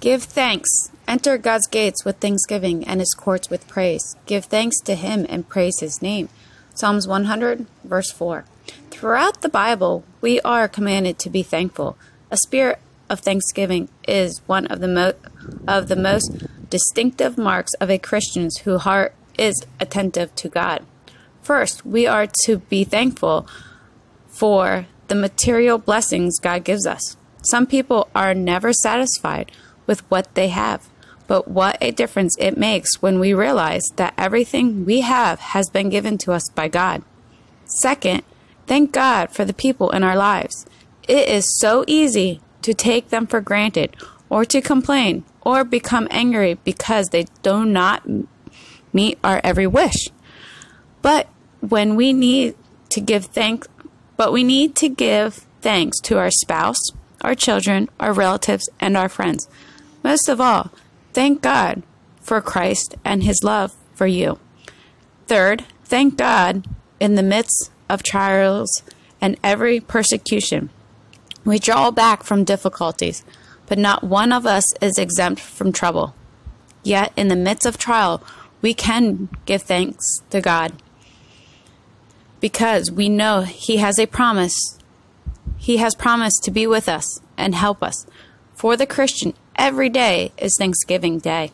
Give thanks. Enter God's gates with thanksgiving and his courts with praise. Give thanks to him and praise his name. Psalms 100, verse 4. Throughout the Bible, we are commanded to be thankful. A spirit of thanksgiving is one of the, mo- of the most distinctive marks of a Christian's whose heart is attentive to God. First, we are to be thankful for the material blessings God gives us. Some people are never satisfied with what they have, but what a difference it makes when we realize that everything we have has been given to us by God. Second, thank God for the people in our lives. It is so easy to take them for granted or to complain or become angry because they do not meet our every wish. But when we need to give thanks, but we need to give thanks to our spouse, our children, our relatives, and our friends. Most of all, thank God for Christ and his love for you. Third, thank God in the midst of trials and every persecution. We draw back from difficulties, but not one of us is exempt from trouble. Yet, in the midst of trial, we can give thanks to God because we know He has a promise. He has promised to be with us and help us. For the Christian, every day is Thanksgiving Day.